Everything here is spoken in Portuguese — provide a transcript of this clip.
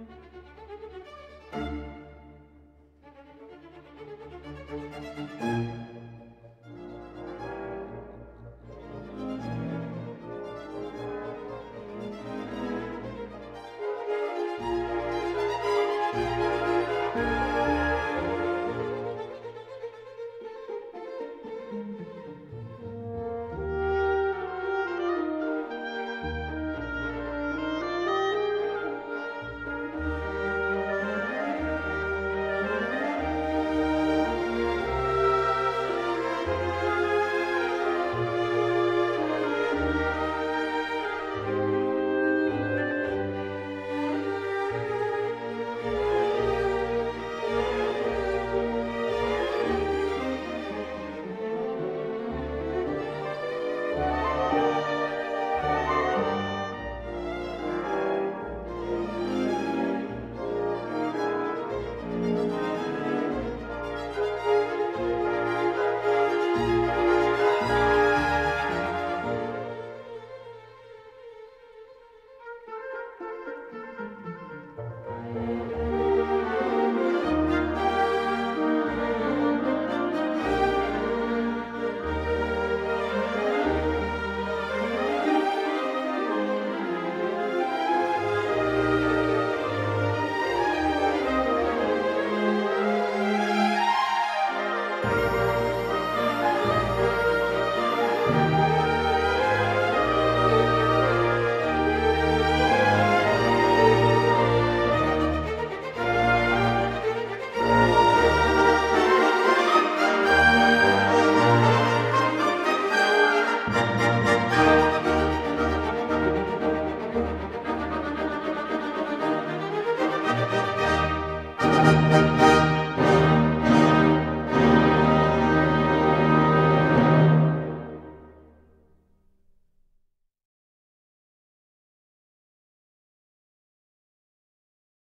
Música